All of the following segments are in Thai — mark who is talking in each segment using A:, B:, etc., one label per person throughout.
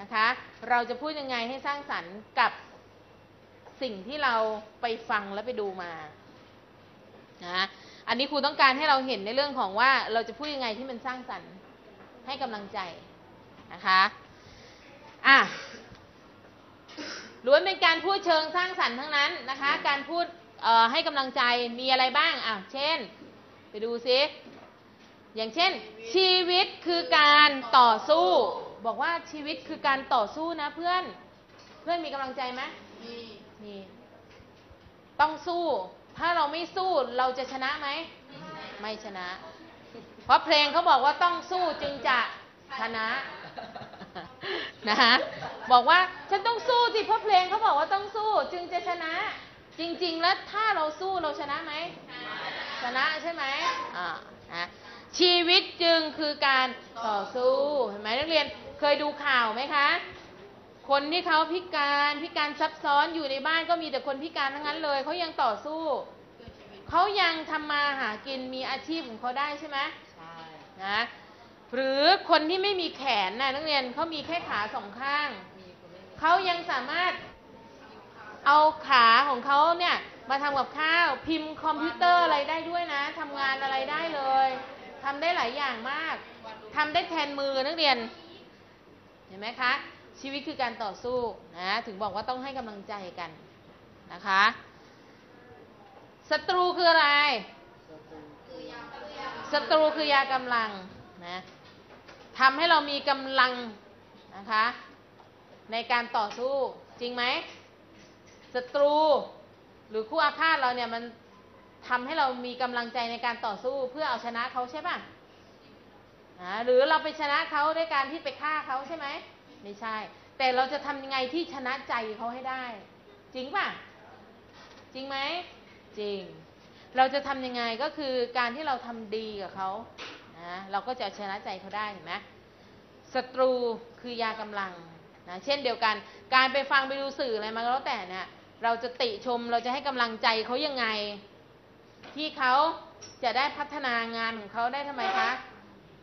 A: นะคะ เราจะพูดยังไงให้สร้างสรรค์กับสิ่งที่เราไปฟังและไปดูมานะอันนี้ครูต้องการให้เราเห็นในเรื่องของว่าเราจะพูดยังไงที่มันสร้างสรรค์ให้กำลังใจนะคะอะล้วนเป็นการพูดเชิงสร้างสรรค์ทั้งนั้นนะคะ การพูดให้กำลังใจมีอะไรบ้างอะเช่น ไปดูซิอย่างเช่น ชีวิตคือการต่อสู้ บอกว่าชีวิตคือการต่อสู้นะเพื่อน เพื่อนมีกำลังใจไหมมีต้องสู้ ถ้าเราไม่สู้เราจะชนะไหม ไม่ชนะ เพราะเพลงเขาบอกว่าต้องสู้จึงจะชนะนะคะบอกว่าฉันต้องสู้สิเพราะเพลงเขาบอกว่าต้องสู้จึงจะชนะ จริง ๆ แล้วถ้าเราสู้เราชนะไหมชนะใช่ไหมอ่านะชีวิตจึงคือการต่อสู้เห็นไหมนักเรียน เคยดูข่าวไหมคะ คนที่เขาพิการพิการซับซ้อนอยู่ในบ้านก็มีแต่คนพิการทั้งนั้นเลยเขายังต่อสู้ เขายังทำมาหากินมีอาชีพของเขาได้ใช่ไหม
B: ใช่
A: นะหรือคนที่ไม่มีแขนนะนักเรียนเขามีแค่ขาสองข้าง
B: มีคนไม่มี
A: เขายังสามารถเอาขาของเขาเนี่ยมาทำกับข้าวพิมพ์คอมพิวเตอร์อะไรได้ด้วยนะทำงานอะไรได้เลยทำได้หลายอย่างมากทำได้แทนมือนักเรียน เห็นไหมคะ ชีวิตคือการต่อสู้นะถึงบอกว่าต้องให้กำลังใจกันนะคะศัตรูคืออะไรศัตรูคือยากำลังนะทำให้เรามีกำลังนะคะในการต่อสู้จริงไหมศัตรูหรือคู่อาฆาตเราเนี่ยมันทำให้เรามีกำลังใจในการต่อสู้เพื่อเอาชนะเขาใช่ป่ะ นะหรือเราไปชนะเขาด้วยการที่ไปฆ่าเขาใช่ไหมไม่ใช่ แต่เราจะทำยังไงที่ชนะใจเขาให้ได้ จริงป่ะ จริงไหมจริง เราจะทำยังไงก็คือการที่เราทำดีกับเขานะเราก็จะชนะใจเขาได้เห็นไหมศัตรูคือยากำลังนะเช่นเดียวกัน การไปฟังไปดูสื่ออะไรมาก็แล้วแต่เนี่ยเราจะติชมเราจะให้กำลังใจเขายังไง ที่เขาจะได้พัฒนางานของเขาได้ทำไมคะ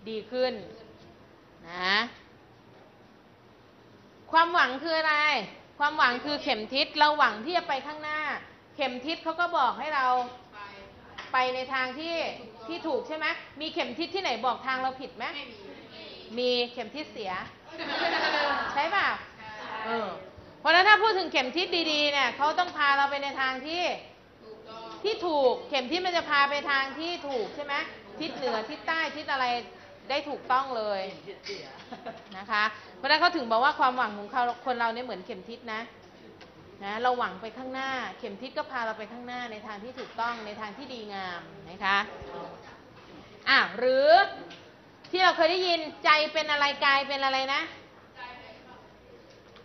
A: ดีขึ้นนะความหวังคืออะไร ความหวังคือเข็มทิศเราหวังที่จะไปข้างหน้า เข็มทิศเขาก็บอกให้เราไปในทางที่ที่ถูกใช่ไหมมีเข็มทิศที่ไหนบอกทางเราผิดไหมมีเข็มทิศเสีย ใช่ป่ะเออเพราะฉะนั้นถ้าพูดถึงเข็มทิศดีๆเนี่ยเขาต้องพาเราไปในทางที่ที่ถูก เข็มทิศมันจะพาไปทางที่ถูกใช่ไหมทิศเหนือทิศใต้ทิศอะไร ได้ถูกต้องเลย
B: เสียเสีย
A: นะคะ เพราะฉะนั้นเขาถึงบอกว่าความหวังของเขาคนเราเนี่ยเหมือนเข็มทิศนะนะเราหวังไปข้างหน้า เข็มทิศก็พาเราไปข้างหน้าในทางที่ถูกต้องในทางที่ดีงามนะคะอะหรือที่เราเคยได้ยินใจเป็นอะไรกายเป็นอะไรนะ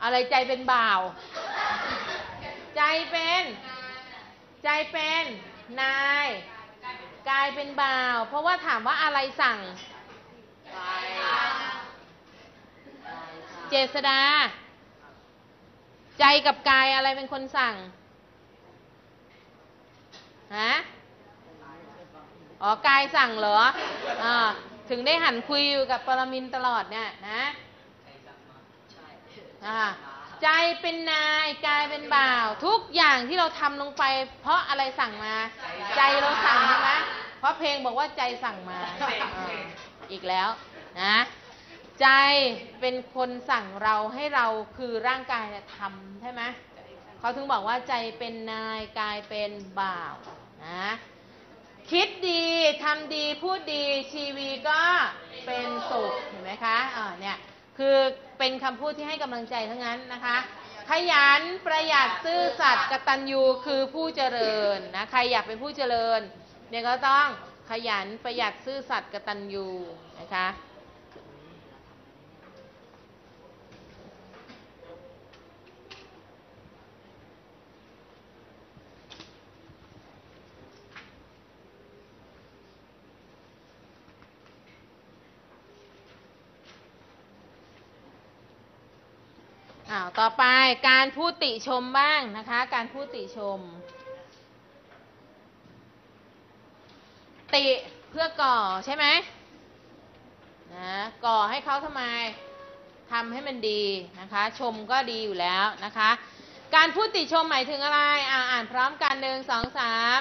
A: อะไรใจเป็นบ่าว ใจเป็น ใจเป็นนายกายเป็นบ่าว เพราะว่าถามว่าอะไรสั่ง เจษดา ใจกับกายอะไรเป็นคนสั่งฮะอ๋อกายสั่งเหรออ่าถึงได้หันคุยอยู่กับปรมินทร์ตลอดเนี่ยนะ
B: ใช่
A: อ่าใจเป็นนายกายเป็นบ่าว ทุกอย่างที่เราทำลงไป เพราะอะไรสั่งมา ใจเราสั่งใช่ไหมเพราะเพลงบอกว่าใจสั่งมาอ่าอีกแล้วนะ ใจเป็นคนสั่งเราให้เราคือร่างกายเนี่ยทำใช่ไหมเขาถึงบอกว่าใจเป็นนายกายเป็นบ่าวนะคิดดีทำดีพูดดีชีวีก็เป็นสุขเห็นไหมคะอ่าเนี่ยคือเป็นคำพูดที่ให้กำลังใจทั้งนั้นนะคะ ขยันประหยัดซื่อสัตย์กตัญญูคือผู้เจริญนะใครอยากเป็นผู้เจริญเนี่ยก็ต้องขยันประหยัดซื่อสัตย์กตัญญูนะคะ อ้าวต่อไปการพูดติชมบ้างนะคะ การพูดติชม ติเพื่อก่อใช่ไหมนะก่อให้เขาทำไมทำให้มันดีนะคะ ชมก็ดีอยู่แล้วนะคะ การพูดติชมหมายถึงอะไร อ่าอ่านพร้อมกันหนึ่งสองสาม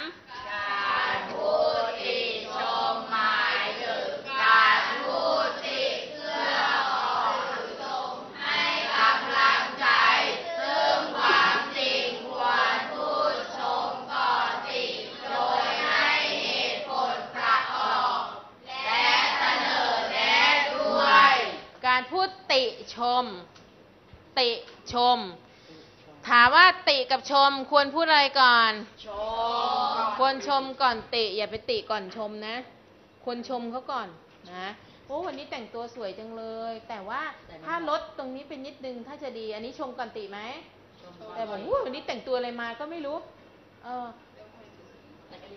A: ชม ติชม ถามว่าติกับชมควรพูดอะไรก่อน
B: ชม
A: ควรชมก่อนติ อย่าไปติก่อนชมนะ ควรชมเขาก่อนนะโอ้วันนี้แต่งตัวสวยจังเลย แต่ว่าถ้าลดตรงนี้เป็นนิดนึงถ้าจะดี อันนี้ชมก่อนติไหมแต่บอกว่าวันนี้แต่งตัวอะไรมาก็ไม่รู้ เออ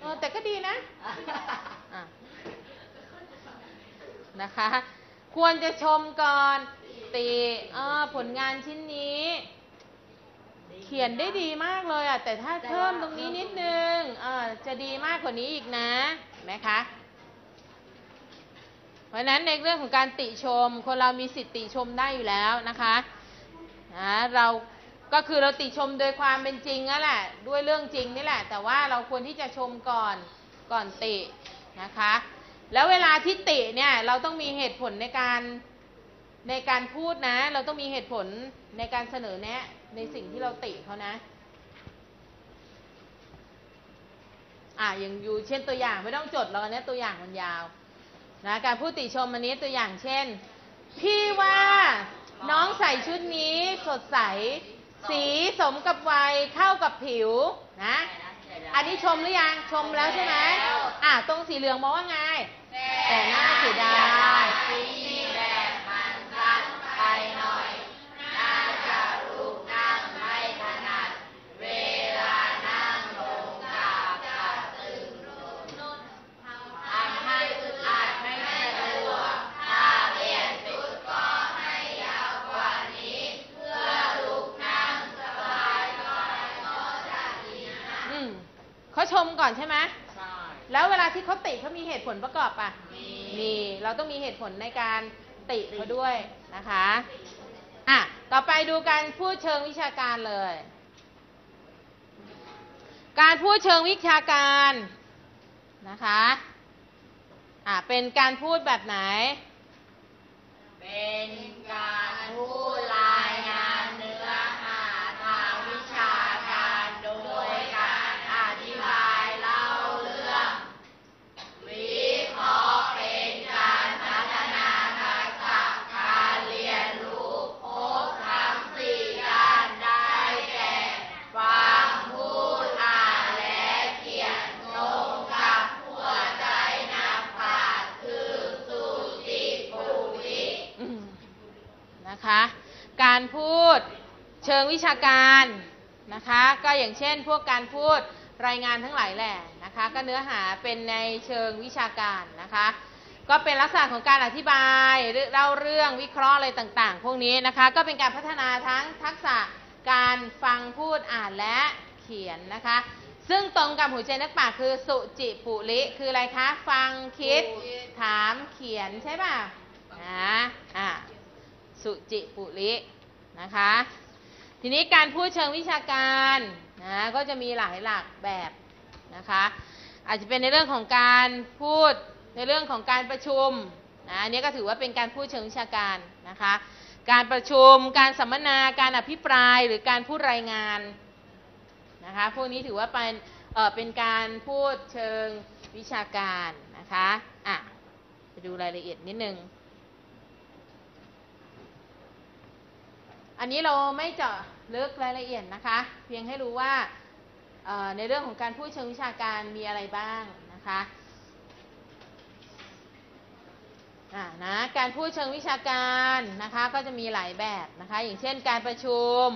A: เออแต่ก็ดีนะอะนะคะ ควรจะชมก่อน ติเออผลงานชิ้นนี้ เขียนได้ดีมากเลยอะ แต่ถ้าเพิ่มตรงนี้นิดนึงเออจะดีมากกว่านี้อีกนะเห็นไหมคะเพราะฉะนั้นในเรื่องของการติชม คนเรามีสิทธิติชมได้อยู่แล้วนะคะนะเราก็คือเราติชมโดยความเป็นจริงนั่นแหละ ด้วยเรื่องจริงนี่แหละ แต่ว่าเราควรที่จะชมก่อนก่อนตินะคะ แล้วเวลาที่ติเนี่ยเราต้องมีเหตุผลในการ ในการพูดนะ เราต้องมีเหตุผลในการเสนอแนะ ในสิ่งที่เราติเขานะ อะอย่างอยู่เช่นตัวอย่างไม่ต้องจดหรอกอันนี้ตัวอย่างมันยาวนะการพูดติชมอันนี้ตัวอย่างเช่น พี่ว่าน้องใส่ชุดนี้สดใส สีสมกับวัยเข้ากับผิวนะ อันนี้ชมหรือยังชมแล้วใช่ไหมอะตรงสีเหลืองมองว่าไง แต่หน้าเสียดาย เขาชมก่อนใช่ไหม
B: ใช่
A: แล้วเวลาที่เขาติเขามีเหตุผลประกอบป่ะ
B: มี
A: มีเราต้องมีเหตุผลในการติเขาด้วยนะคะอะต่อไปดูการพูดเชิงวิชาการเลย การพูดเชิงวิชาการนะคะอะเป็นการพูดแบบไหน
B: เป็น การพูดเชิงวิชา
A: การนะคะ ก็อย่างเช่น พวกการพูดรายงานทั้งหลายแหละนะคะ ก็เนื้อหาเป็นในเชิงวิชาการนะคะ ก็เป็นลักษณะของการอธิบายเล่าเรื่องวิเคราะห์อะไรต่างๆ พวกนี้นะคะ ก็เป็นการพัฒนาทั้งทักษะการฟังพูดอ่านและเขียนนะคะ ซึ่งตรงกับหัวใจนักปราคือสุจิปุริคืออะไรคะ ฟังคิด ถามเขียนใช่ป่ะนะอะสุจิปุริ นะคะ ทีนี้การพูดเชิงวิชาการนะก็จะมีหลายหลักแบบนะคะ อาจจะเป็นในเรื่องของการพูดในเรื่องของการประชุมนะอันนี้ก็ถือว่าเป็นการพูดเชิงวิชาการนะคะ การประชุม การสัมมนา การอภิปราย หรือการพูดรายงานนะคะ พวกนี้ถือว่าเป็นเออเป็นการพูดเชิงวิชาการนะคะ อะ ไปดูรายละเอียดนิดนึง อันนี้เราไม่เจาะลึกรายละเอียดนะคะ เพียงให้รู้ว่าในเรื่องของการพูดเชิงวิชาการมีอะไรบ้างนะคะนะการพูดเชิงวิชาการนะคะก็จะมีหลายแบบนะคะ อย่างเช่น การประชุม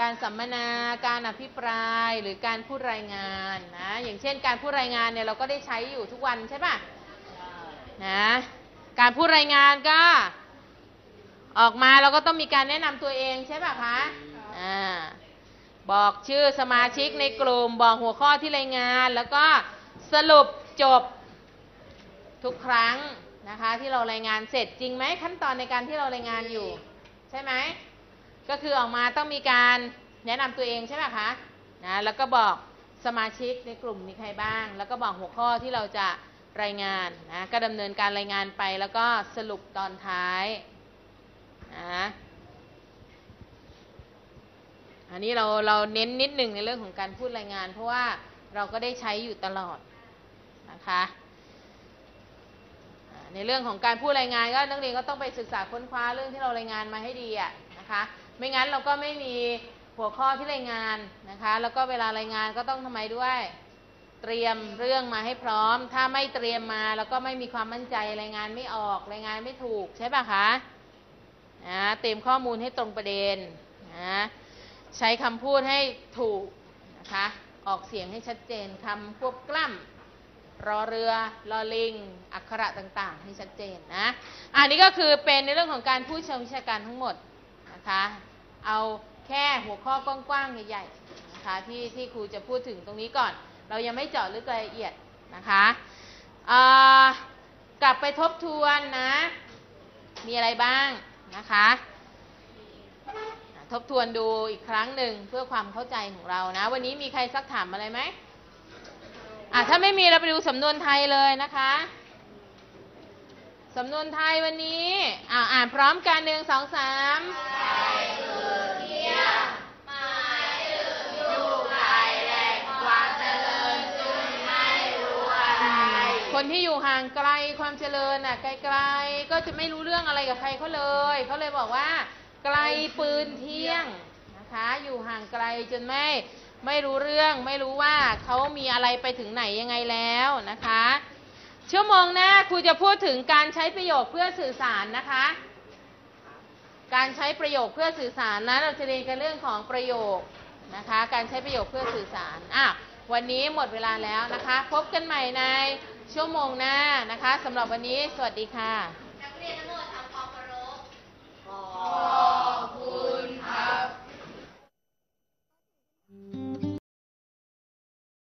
A: การสัมมนา การอภิปรายหรือการพูดรายงานนะอย่างเช่น การพูดรายงานเนี่ยเราก็ได้ใช้อยู่ทุกวันใช่ปะนะการพูดรายงานก็ ออกมาเราก็ต้องมีการแนะนำตัวเองใช่ป่ะคะอ่าบอกชื่อสมาชิกในกลุ่ม บอกหัวข้อที่รายงาน แล้วก็สรุปจบทุกครั้งนะคะที่เรารายงานเสร็จจริงไหมขั้นตอนในการที่เรารายงานอยู่ ใช่ไหมก็คือออกมาต้องมีการแนะนำตัวเองใช่ไหมคะนะแล้วก็บอกสมาชิกในกลุ่มมีใครบ้าง แล้วก็บอกหัวข้อที่เราจะรายงานนะก็ดำเนินการรายงานไปแล้วก็สรุปตอนท้าย นะอันนี้เราเราเน้นนิดหนึ่งในเรื่องของการพูดรายงาน เพราะว่าเราก็ได้ใช้อยู่ตลอดนะคะในเรื่องของการพูดรายงานก็นักเรียนก็ต้องไปศึกษาค้นคว้าเรื่องที่เรารายงานมาให้ดีอะนะคะไม่งั้นเราก็ไม่มีหัวข้อที่รายงานนะคะ แล้วก็เวลารายงานก็ต้องทำไมด้วยเตรียมเรื่องมาให้พร้อม ถ้าไม่เตรียมมาแล้วก็ไม่มีความมั่นใจรายงานไม่ออกรายงานไม่ถูกใช่ปะคะ นะเตรียมข้อมูลให้ตรงประเด็นนะใช้คำพูดให้ถูกนะคะออกเสียงให้ชัดเจนคำควบกล้ำรอเรือรอลิง อักขระต่างๆ ให้ชัดเจนนะอันนี้ก็คือเป็นในเรื่องของการพูดเชิงวิชาการทั้งหมดนะคะเอาแค่หัวข้อกว้างๆใหญ่ๆนะคะที่ที่ครูจะพูดถึงตรงนี้ก่อน เรายังไม่เจาะลึกรายละเอียดนะคะกลับไปทบทวนนะ มีอะไรบ้าง นะคะ ทบทวนดูอีกครั้งหนึ่งเพื่อความเข้าใจของเรานะ วันนี้มีใครซักถามอะไรไหมอะถ้าไม่มีเราไปดูสำนวนไทยเลยนะคะสำนวนไทยวันนี้อ่าอ่านพร้อมกันหนึ่งสองสาม คนที่อยู่ห่างไกลความเจริญน่ะไกลๆก็จะไม่รู้เรื่องอะไรกับใครเขาเลยเขาเลยบอกว่า ไกลปืนเที่ยงนะคะ อยู่ห่างไกลจนไม่ไม่รู้เรื่องไม่รู้ว่าเขามีอะไรไปถึงไหนยังไงแล้วนะคะ ชั่วโมงหน้าครูจะพูดถึงการใช้ประโยคเพื่อสื่อสารนะคะ การใช้ประโยคเพื่อสื่อสารนะเราจะเรียนกันเรื่องของประโยคนะคะ การใช้ประโยคเพื่อสื่อสารอะวันนี้หมดเวลาแล้วนะคะ พบกันใหม่ใน ชั่วโมงหน้านะคะสำหรับวันนี้สวัสดีค่ะ
B: นักเรียนทั้งหมดทำควารพ